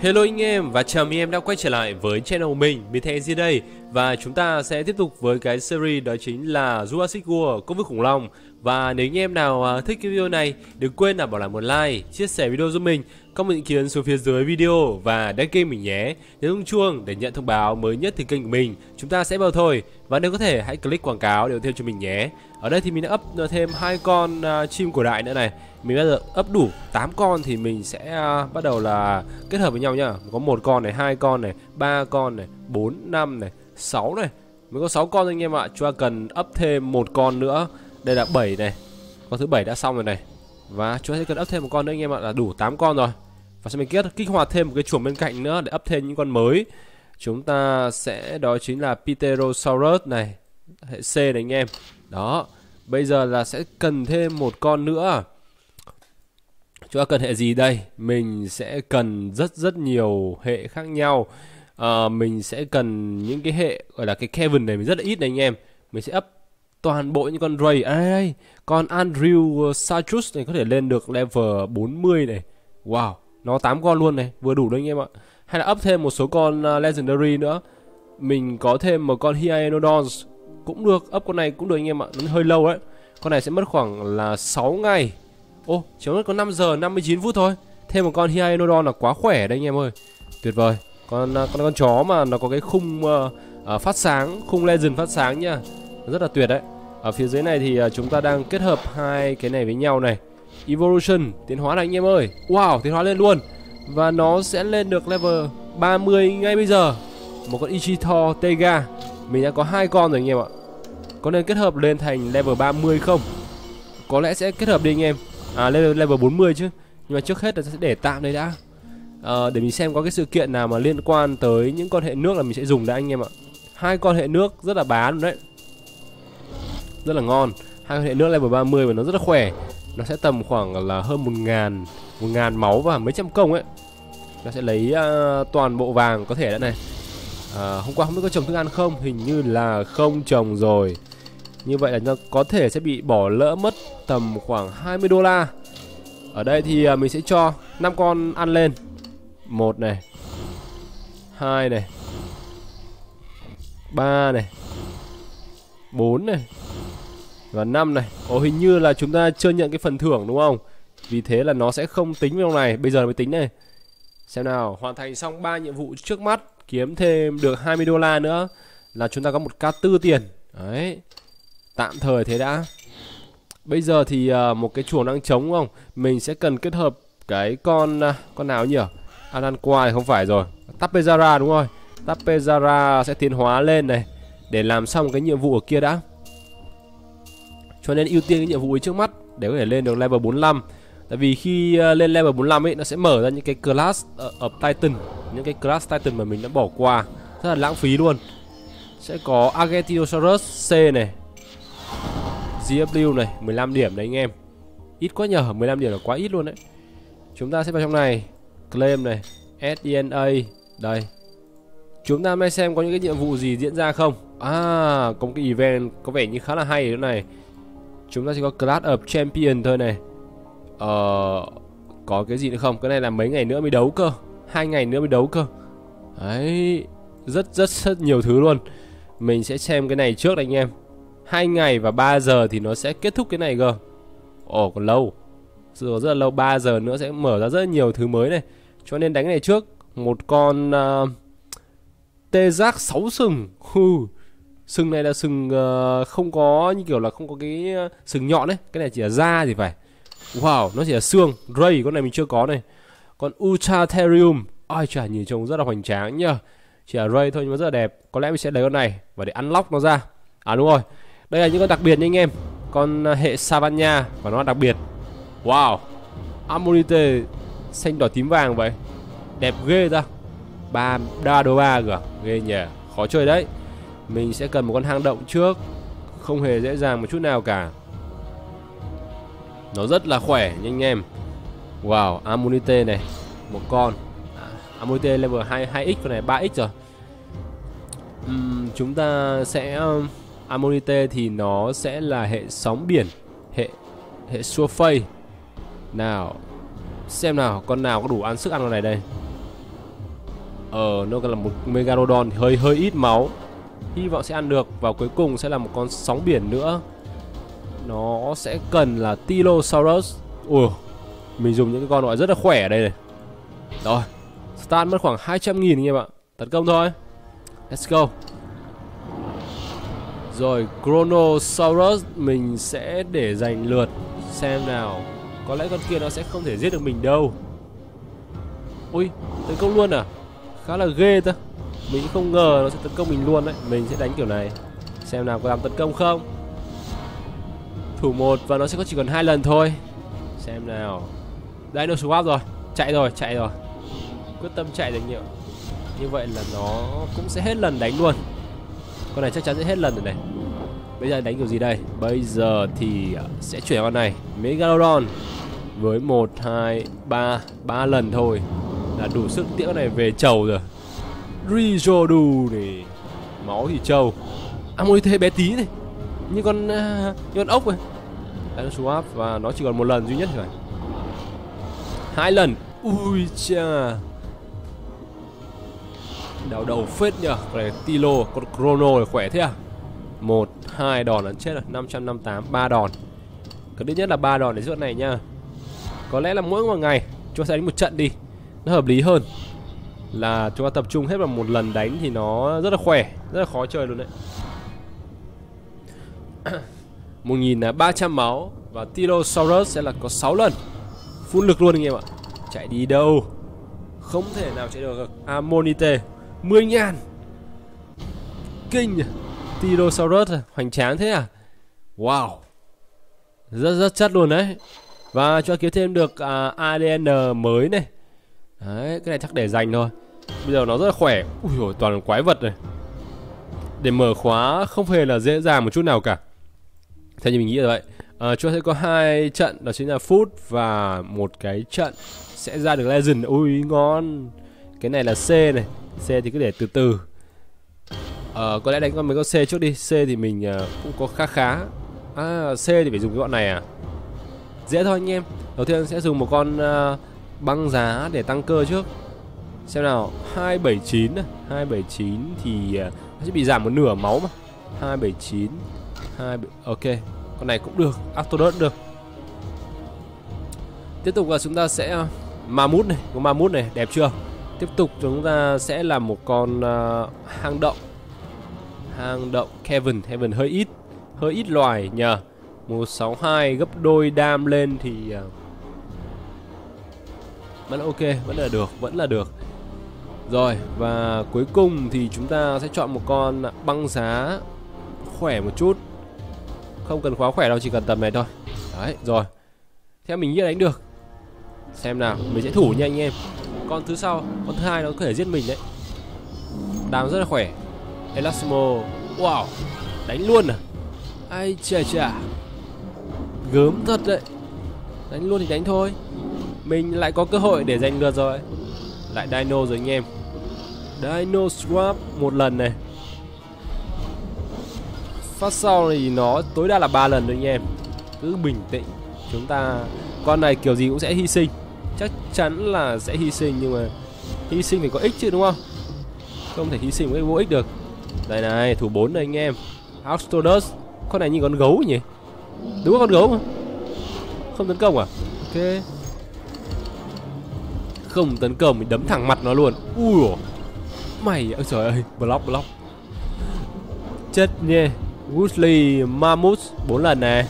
Hello anh em và chào mừng em đã quay trở lại với channel mình, mình Thanh đây. Và chúng ta sẽ tiếp tục với cái series đó chính là Jurassic World Công vực khủng long. Và nếu anh em nào à, thích cái video này, đừng quên là bỏ lại một like, chia sẻ video giúp mình. Comment ý kiến xuống phía dưới video và đăng ký mình nhé. Nhấn chuông chuông để nhận thông báo mới nhất từ kênh của mình. Chúng ta sẽ vào thôi. Và nếu có thể hãy click quảng cáo để ủng thêm cho mình nhé. Ở đây thì mình đã up thêm hai con uh, chim cổ đại nữa này. Mình bây giờ up đủ 8 con thì mình sẽ uh, bắt đầu là kết hợp với nhau nhá. Có một con này hai con này ba con này bốn năm này sáu này. Mới có 6 con thôi anh em ạ. Chúng ta cần up thêm một con nữa. Đây là 7 này. Con thứ bảy đã xong rồi này. Và chúng ta sẽ cần up thêm một con nữa anh em ạ là đủ 8 con rồi và sẽ mình kết kích hoạt thêm một cái chuồng bên cạnh nữa để ấp thêm những con mới. Chúng ta sẽ đó chính là Pterosaurus này hệ C này anh em. Đó bây giờ là sẽ cần thêm một con nữa. Chúng ta cần hệ gì đây? Mình sẽ cần rất rất nhiều hệ khác nhau. À, mình sẽ cần những cái hệ gọi là cái Kevin này mình rất là ít này anh em. Mình sẽ ấp toàn bộ những con Ray. À, đây, đây. con Andrew Citrus này có thể lên được level 40 này. Wow nó 8 con luôn này vừa đủ đấy anh em ạ hay là up thêm một số con uh, legendary nữa mình có thêm một con Hyaenodons cũng được up con này cũng được anh em ạ nó hơi lâu đấy con này sẽ mất khoảng là 6 ngày Ô, chỉ mất có 5 giờ 59 phút thôi. Thêm một con Hyaenodon là quá khỏe đấy anh em ơi. Tuyệt vời. Con à, con con chó mà nó có cái khung uh, uh, phát sáng, khung legend phát sáng nhá. Rất là tuyệt đấy. Ở phía dưới này thì uh, chúng ta đang kết hợp hai cái này với nhau này. Evolution, tiến hóa này anh em ơi. Wow, tiến hóa lên luôn. Và nó sẽ lên được level 30 ngay bây giờ. Một con Ichito Tega. Mình đã có hai con rồi anh em ạ. Có nên kết hợp lên thành level 30 không? Có lẽ sẽ kết hợp đi anh em à lên level 40 chứ nhưng mà trước hết là sẽ để tạm đây đã à, để mình xem có cái sự kiện nào mà liên quan tới những con hệ nước là mình sẽ dùng đã anh em ạ hai con hệ nước rất là bán đấy rất là ngon hai con hệ nước level 30 và nó rất là khỏe nó sẽ tầm khoảng là hơn một ngàn một ngàn máu và mấy trăm công ấy. Nó sẽ lấy uh, toàn bộ vàng có thể đã này. À, hôm qua không biết có trồng thức ăn không? Hình như là không trồng rồi. Như vậy là nó có thể sẽ bị bỏ lỡ mất tầm khoảng 20 đô la. Ở đây thì uh, mình sẽ cho 5 con ăn lên. Một này. Hai này. Ba này. Bốn này. Và năm này có hình như là chúng ta chưa nhận cái phần thưởng đúng không? Vì thế là nó sẽ không tính vào này Bây giờ mới tính này Xem nào hoàn thành xong 3 nhiệm vụ trước mắt Kiếm thêm được 20 đô la nữa Là chúng ta có một k tư tiền. Đấy Tạm thời thế đã. Bây giờ thì uh, một cái chuồng đang trống đúng không? Mình sẽ cần kết hợp cái con uh, Con nào nhỉ? Alan Quai không phải rồi. Tapezara đúng rồi. Tapezara sẽ tiến hóa lên này Để làm xong cái nhiệm vụ ở kia đã. Cho nên ưu tiên cái nhiệm vụ ấy trước mắt Để có thể lên được level 45 Tại vì khi ờ, lên level 45 ấy Nó sẽ mở ra những cái class ờ, ở, ở Titan Những cái class Titan mà mình đã bỏ qua. Rất là lãng phí luôn. Sẽ có Argentinosaurus C này GW này 15 điểm đấy anh em. Ít quá nhờ 15 điểm là quá ít luôn đấy. Chúng ta sẽ vào trong này. Claim này SDNA Đây. Chúng ta mới xem có những cái nhiệm vụ gì diễn ra không? À có một cái event có vẻ như khá là hay ở này. Chúng ta chỉ có Class of Champion thôi này. Ờ Có cái gì nữa không? Cái này là mấy ngày nữa mới đấu cơ. Hai ngày nữa mới đấu cơ. Đấy Rất rất rất nhiều thứ luôn. Mình sẽ xem cái này trước anh em. Hai ngày và 3 giờ thì nó sẽ kết thúc cái này cơ. Ồ còn lâu. Rồi rất là lâu. 3 giờ nữa sẽ mở ra rất nhiều thứ mới này. Cho nên đánh này trước Một con uh, Tê giác 6 sừng. Hừ. Sừng này là sừng uh, không có như kiểu là không có cái ờ, sừng nhọn đấy Cái này chỉ là da thì phải. Wow nó chỉ là xương Ray con này mình chưa có này. Còn Ultratherium. Ai chả nhìn trông rất là hoành tráng nhá. Chỉ là Ray thôi nhưng mà rất là đẹp. Có lẽ mình sẽ lấy con này Và để unlock nó ra. À đúng rồi. Đây là những con đặc biệt nha anh em. Con ờ, hệ Savanna và nó đặc biệt. Wow. Ammonite xanh đỏ tím vàng vậy. Đẹp ghê ta. Ba đa đô ba kìa. Ghê nhỉ. Khó chơi đấy. Mình sẽ cần một con hang động trước Không hề dễ dàng một chút nào cả. Nó rất là khỏe nha anh em. Wow amonite này Một con. À, Ammonite level 2, 2x con này 3x rồi. Uhm, Chúng ta sẽ um, Amonite thì nó sẽ là hệ sóng biển Hệ hệ surface Nào Xem nào con nào có đủ ăn sức ăn con này đây? Ờ nó là một Megalodon hơi hơi ít máu. Hy vọng sẽ ăn được Và cuối cùng sẽ là một con sóng biển nữa. Nó sẽ cần là Tilosaurus ui, Mình dùng những cái con loại rất là khỏe ở đây này. Rồi, Start mất khoảng 200 nghìn anh em ạ. Tấn công thôi. Let's go. Rồi, Chronosaurus, Mình sẽ để giành lượt Xem nào. Có lẽ con kia nó sẽ không thể giết được mình đâu. Ui, Tấn công luôn à? Khá là ghê ta. Mình không ngờ nó sẽ tấn công mình luôn đấy. Mình sẽ đánh kiểu này. Xem nào có làm tấn công không. Thủ một và nó sẽ có chỉ còn hai lần thôi. Xem nào. Đây nó swap rồi. Chạy rồi chạy rồi. Quyết tâm chạy được nhiều. Như vậy là nó cũng sẽ hết lần đánh luôn. Con này chắc chắn sẽ hết lần rồi này. Bây giờ đánh kiểu gì đây? Bây giờ thì à, sẽ chuyển con này. Megalodon. Với 1, 2, 3 3 lần thôi. Là đủ sức tiễn này về chầu rồi. Rizodu này Máu thì trâu. À, Ammonite bé tí này. Như con uh, như con ốc này. Dino swap và nó chỉ còn một lần duy nhất rồi. hai lần. Ui cha. Đào đầu phết nhở con này tilo con chrono này khỏe thế à? Một hai đòn là chết rồi. Năm trăm năm tám ba đòn. Cần ít nhất là ba đòn để giết này nha. Có lẽ là mỗi một ngày chúng ta sẽ đánh một trận đi. Nó hợp lý hơn là chúng ta tập trung hết vào một lần đánh thì nó rất là khỏe rất là khó chơi luôn đấy. Một nghìn à, ba trăm máu và Tilosaurus sẽ là có 6 lần. Phun lực luôn anh em ạ. Chạy đi đâu? Không thể nào chạy được. Ammonite 10 ngàn Kinh Tyrosaurus à, hoành tráng thế à? Wow. Rất rất chất luôn đấy. Và cho kiếm thêm được à, uh, ADN mới này. Đấy cái này chắc để dành thôi. Bây giờ nó rất là khỏe. Ui dồi toàn là quái vật này. Để mở khóa không hề là dễ dàng một chút nào cả. Theo như mình nghĩ là vậy. À, Chúng sẽ có hai trận đó chính là Food và một cái trận sẽ ra được Legend. Ui ngon. Cái này là C này. C thì cứ để từ từ. À, Có lẽ đánh con mấy con C trước đi. C thì mình uh, cũng có khá khá. À C thì phải dùng cái bọn này à? Dễ thôi anh em. Đầu tiên sẽ dùng một con uh, băng giá để tăng cơ trước. Xem nào 279 279 thì à, nó sẽ bị giảm một nửa máu mà. 279 2 Ok con này cũng được Astrodot được. Tiếp tục là chúng ta sẽ uh, Mammoth này. Con Mammoth này đẹp chưa? Tiếp tục chúng ta sẽ là một con uh, hang động. Hang động Kevin Kevin hơi ít hơi ít loài nhờ. 162 gấp đôi đam lên thì uh, vẫn ok vẫn là được vẫn là được rồi, và cuối cùng thì chúng ta sẽ chọn một con băng giá khỏe một chút. Không cần khóa khỏe đâu, chỉ cần tầm này thôi. Đấy, rồi. Theo mình nghĩ đánh được. Xem nào, mình sẽ thủ nha anh em. Con thứ sau, con thứ hai nó có thể giết mình đấy. Đam rất là khỏe. Elasmo, wow, đánh luôn à? Ai chà chà. Gớm thật đấy. Đánh luôn thì đánh thôi. Mình lại có cơ hội để giành được rồi. Lại dino rồi anh em dino swap một lần này. Phát sau thì nó tối đa là ba lần thôi anh em. Cứ bình tĩnh chúng ta con này kiểu gì cũng sẽ hy sinh. Chắc chắn là sẽ hy sinh nhưng mà hy sinh phải có ích chứ đúng không? Không thể hy sinh với vô ích được. Đây này thủ 4 này anh em. Astrodus con này như con gấu nhỉ? Đúng con gấu mà? Không tấn công à? Ok. Không tấn công mình đấm thẳng mặt nó luôn. Ui mày. Ơi trời ơi block block. Chết nhé Woodley Mammoth bốn lần này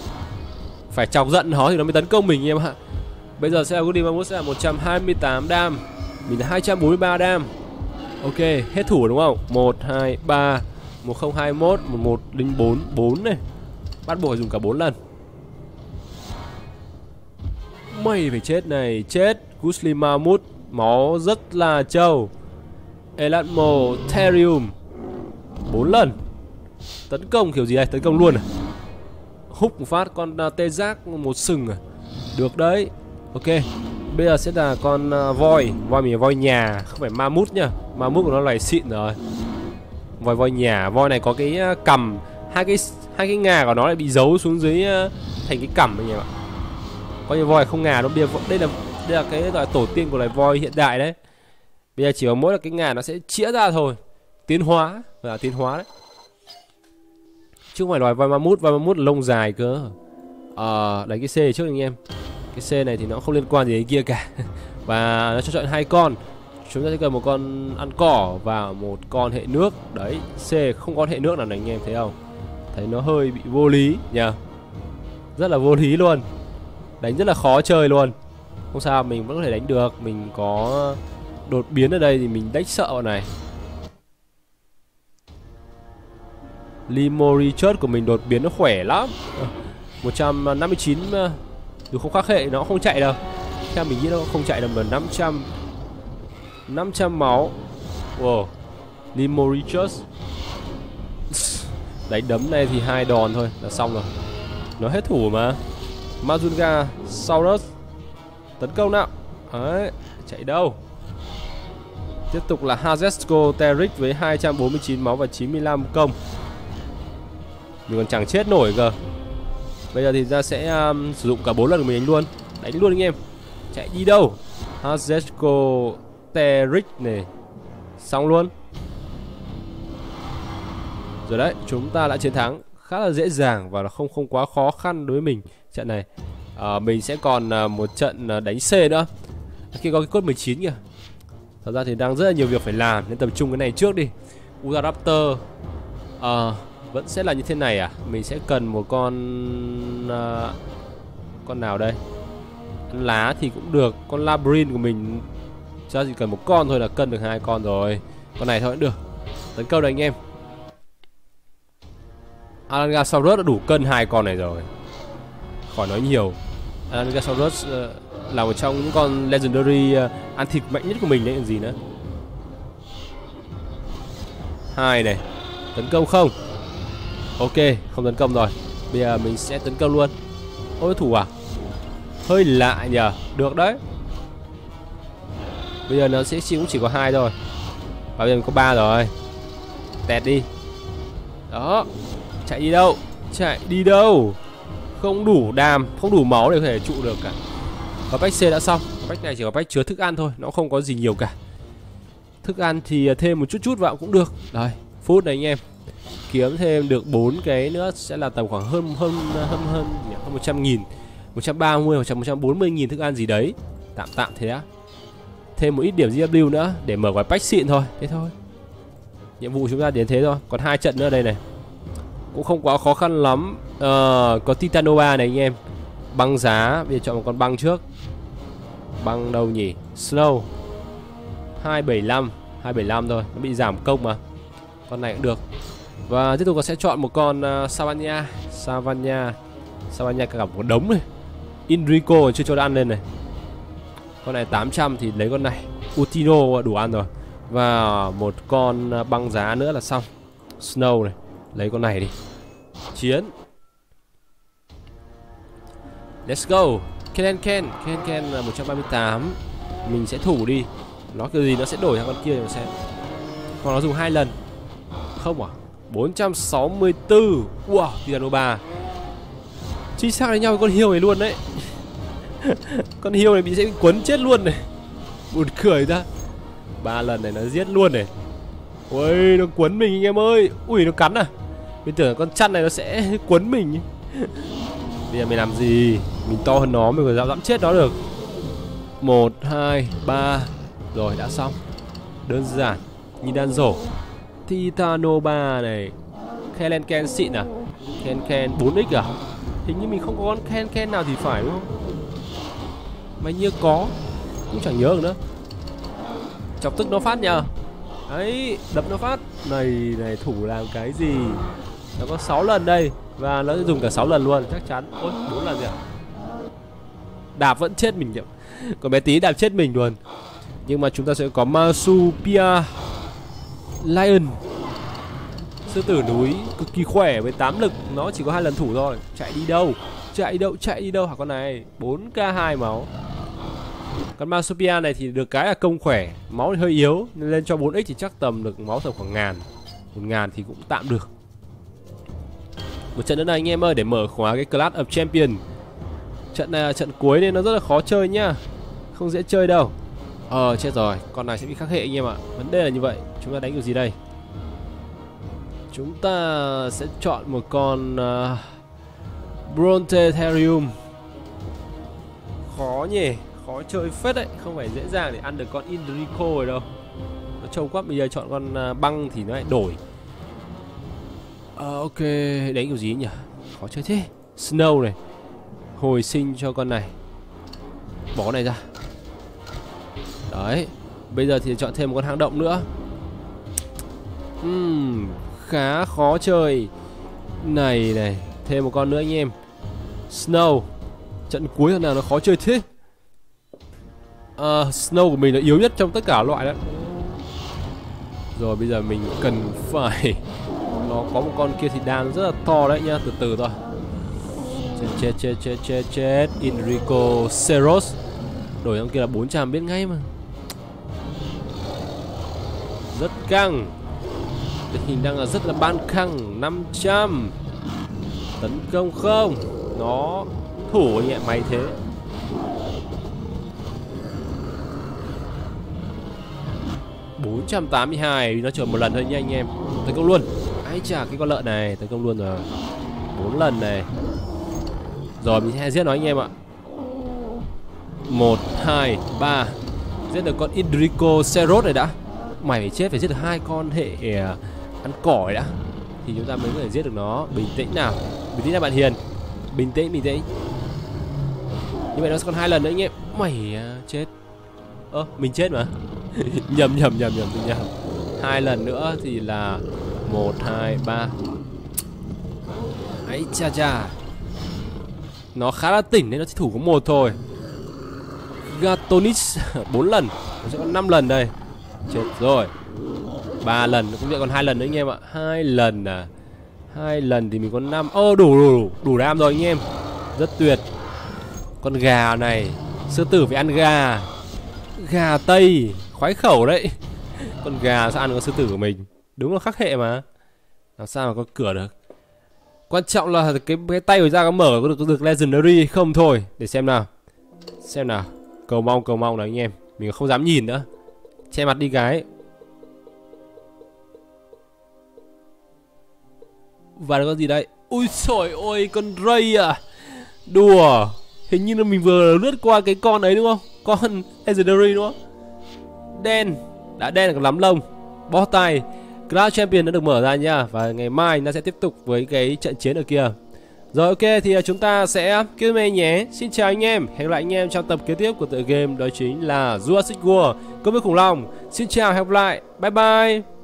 Phải chọc giận nó thì nó mới tấn công mình em ạ. Bây giờ sẽ là Woodley Mammoth sẽ là 128 đam. Mình là 243 đam. Ok, hết thủ đúng không? 1, 2, 3 1021, 1104, 4 này. Bắt buộc dùng cả 4 lần. Mày phải chết này. Chết Woodley Mammoth Máu rất là trâu. Elatmo Therium 4 lần Tấn công kiểu gì đây? Tấn công luôn à? Húc một phát con uh, tê giác một sừng à? Được đấy. Ok. Bây giờ sẽ là con uh, voi, voi mình là voi nhà, không phải ma mút nhá. Ma mút của nó loài xịn rồi. Voi voi nhà, voi này có cái à, uh, cầm hai cái hai cái ngà của nó lại bị giấu xuống dưới uh, thành cái cằm anh em ạ. Coi như voi không ngà nó bia đây là đây là cái loại tổ tiên của loài voi hiện đại đấy bây giờ chỉ có mỗi là cái ngà nó sẽ chĩa ra thôi. Tiến hóa là tiến hóa đấy. Chứ không phải loài voi mamut voi mamut lông dài cơ. Ờ à, đánh cái c trước anh em. Cái c này thì nó không liên quan gì đến kia cả. Và nó cho chọn hai con. Chúng ta sẽ cần một con ăn cỏ và một con hệ nước. Đấy c không có hệ nước nào này anh em thấy không? Thấy nó hơi bị vô lý nhờ rất là vô lý luôn. Đánh rất là khó chơi luôn. Không sao mình vẫn có thể đánh được. Mình có đột biến ở đây thì mình đánh sợ bọn này. Limo Richard của mình đột biến nó khỏe lắm. Ờ, 159 ờ, Dù không khắc hệ nó không chạy đâu. Theo mình nghĩ nó không chạy đâu mà 500 500 máu. Wow Limo Richard Đánh đấm này thì hai đòn thôi, là xong rồi. Nó hết thủ mà. Mazunga Saurus Tấn công nào. Đấy, Chạy đâu? Tiếp tục là Hazesko Teric với 249 máu và 95 công. Mình còn chẳng chết nổi cơ. Bây giờ thì ra sẽ um, sử dụng cả bốn lần của mình đánh luôn. Đánh luôn anh em. Chạy đi đâu? Hazesko Teric này. Xong luôn. Rồi đấy Chúng ta đã chiến thắng. Khá là dễ dàng Và là không không quá khó khăn đối với mình Trận này. À, Mình sẽ còn uh, một trận uh, đánh C nữa. Khi có cái cốt 19 kìa. Thật ra thì đang rất là nhiều việc phải làm Nên tập trung cái này trước đi. Uzaraptor à, ờ, Vẫn sẽ là như thế này à? Mình sẽ cần một con à, Con nào đây? Lá thì cũng được Con Labyrinth của mình Cho chỉ cần một con thôi là cân được hai con rồi. Con này thôi cũng được. Tấn công đây anh em. Alangasaurus đã đủ cân hai con này rồi. Khỏi nói nhiều. Ờ, Allosaurus ờ, là một trong những con legendary ờ, ăn thịt mạnh nhất của mình đấy, còn gì nữa. Hai này, tấn công không? Ok, không tấn công rồi. Bây giờ mình sẽ tấn công luôn. Ôi, thủ à? Hơi lạ nhờ. Được đấy. Bây giờ nó sẽ, chỉ cũng chỉ có hai thôi. Và bây giờ mình có ba rồi. Tẹt đi. Đó. Chạy đi đâu? Chạy đi đâu? Không đủ đàm không đủ máu để có thể trụ được cả. Và bách C đã xong. Bách này chỉ có bách chứa thức ăn thôi Nó không có gì nhiều cả. Thức ăn thì thêm một chút chút vào cũng được. Đây, phút này anh em. Kiếm thêm được bốn cái nữa Sẽ là tầm khoảng hơn hơn hơn hơn, hơn 100 nghìn 130 hoặc 140 nghìn thức ăn gì đấy. Tạm tạm thế á. Thêm một ít điểm GW nữa Để mở gói bách xịn thôi. Thế thôi. Nhiệm vụ chúng ta đến thế thôi. Còn hai trận nữa đây này. Cũng không quá khó khăn lắm. À, Có Titanova này anh em. Băng giá Bây giờ chọn một con băng trước. Băng đâu nhỉ? Snow. 275 275 thôi Nó bị giảm công mà. Con này cũng được. Và tiếp tục sẽ chọn một con ờ, uh, Savanya Savanya Savanya cả một đống này. Enrico chưa cho ăn lên này. Con này 800 thì lấy con này. Utino đủ ăn rồi. Và một con ờ, băng giá nữa là xong. Snow này. Lấy con này đi. Chiến. Let's go. Ken Ken Ken. Ken là 138 Mình sẽ thủ đi. Nó kiểu gì nó sẽ đổi sang con kia rồi xem. Còn nó dùng hai lần. Không à? 464 Wow Titano 3 Chính xác với nhau với con hiêu này luôn đấy. Con hiêu này bị sẽ bị quấn chết luôn này. Buồn cười ra ba lần này nó giết luôn này. Ui nó quấn mình anh em ơi. Ui, nó cắn à. Mình tưởng con chăn này nó sẽ quấn mình Bây giờ mình làm gì? Mình to hơn nó mình còn dám dẫm chết nó được. Một, hai, ba. Rồi, đã xong. Đơn giản, Nhìn đan rổ. Titanoba này. Khen Ken xịn à? Ken Ken 4x à? Hình như mình không có con Ken Ken nào thì phải, đúng không? Mày như có, Cũng chẳng nhớ được nữa. Chọc tức nó phát nhờ. Ấy Đập nó phát. Này này, thủ làm cái gì? Nó có 6 lần đây và nó sẽ dùng cả 6 lần luôn. Chắc chắn. Ôi, bốn lần rồi đạp vẫn chết mình nhỉ còn bé tí đạp chết mình luôn. Nhưng mà chúng ta sẽ có Masupia Lion. Sư tử núi cực kỳ khỏe với 8 lực. Nó chỉ có hai lần thủ thôi. Chạy đi đâu? Chạy đi đâu? Chạy đi đâu hả con này? 4k2 máu. Con Masupia này thì được cái là công khỏe. Máu thì hơi yếu, Nên lên cho 4x thì chắc tầm được máu tầm khoảng ngàn. Một ngàn thì cũng tạm được một trận nữa này anh em ơi để mở khóa cái Class of Champion Trận này là trận cuối nên nó rất là khó chơi nhá. Không dễ chơi đâu. Ờ chết rồi. Con này sẽ bị khắc hệ anh em ạ. Vấn đề là như vậy. Chúng ta đánh kiểu gì đây? Chúng ta sẽ chọn một con à, uh, Brontotherium Khó nhỉ. Khó chơi phết đấy. Không phải dễ dàng để ăn được con Indrico rồi đâu. Nó trâu quá. Bây giờ chọn con uh, băng thì nó lại đổi. Ờ, ok. Đánh kiểu gì nhỉ? Khó chơi thế. Snow này. Hồi sinh cho con này. Bỏ này ra. Đấy. Bây giờ thì chọn thêm một con hang động nữa. Uhm, Khá khó chơi. Này này. Thêm một con nữa anh em. Snow. Trận cuối lần nào nó khó chơi thế? À, Snow của mình là yếu nhất trong tất cả loại đấy Rồi bây giờ mình cần phải nó có một con kia thì đam rất là to đấy nhá, Từ từ thôi. Chết chết chết chết chết chết. Enrico Ceros. Đổi ông kia là 400 biết ngay mà. Rất căng. Tình hình đang là rất là ban căng. 500 Tấn công không? Nó thủ nhẹ mày thế. Bốn trăm tám mươi hai. Nó chờ một lần thôi nha anh em. Tấn công luôn ai chả cái con lợn này, tấn công luôn rồi. Bốn lần này. Rồi, mình sẽ giết nó anh em ạ. Một, hai, ba. Giết được con Idrico Seros này đã. Mày phải chết, phải giết được hai con hệ à, ăn cỏ đã. Thì chúng ta mới có thể giết được nó. Bình tĩnh nào. Bình tĩnh nào bạn hiền. Bình tĩnh bình tĩnh. Như vậy nó còn hai lần nữa anh em. Mày à, chết. Ơ, mình chết mà. Nhầm nhầm nhầm nhầm nhầm. Hai lần nữa thì là một hai ba. Ấy cha cha. Nó khá là tỉnh nên nó chỉ thủ có một thôi. Gatonis bốn lần. Nó sẽ có 5 lần đây. Chết rồi. Ba lần cũng sẽ còn hai lần nữa anh em ạ. Hai lần à? Hai lần thì mình có năm. Ô oh, đủ đủ đủ đam rồi anh em. Rất tuyệt. Con gà này sư tử phải ăn gà. Gà tây khoái khẩu đấy. Con gà sao ăn con sư tử của mình? Đúng là khắc hệ mà. Làm sao mà có cửa được? Quan trọng là cái cái tay của ra có mở có được có được legendary không thôi. Để xem nào. Xem nào. Cầu mong cầu mong đấy anh em. Mình không dám nhìn nữa. Che mặt đi cái. Và có gì đây? Ui trời ơi, con ray à. Đùa. Hình như là mình vừa lướt qua cái con ấy đúng không? Con legendary đúng không? Đen. Đã đen còn lắm lông. Bó tay. Cloud Champion đã được mở ra nha, Và ngày mai nó sẽ tiếp tục với cái trận chiến ở kia. Rồi, ok, thì à, chúng ta sẽ kết mê nhé. Xin chào anh em, Hẹn gặp lại anh em trong tập kế tiếp của tựa game Đó chính là Jurassic World Công với khủng long, Xin chào, hẹn gặp lại. Bye bye.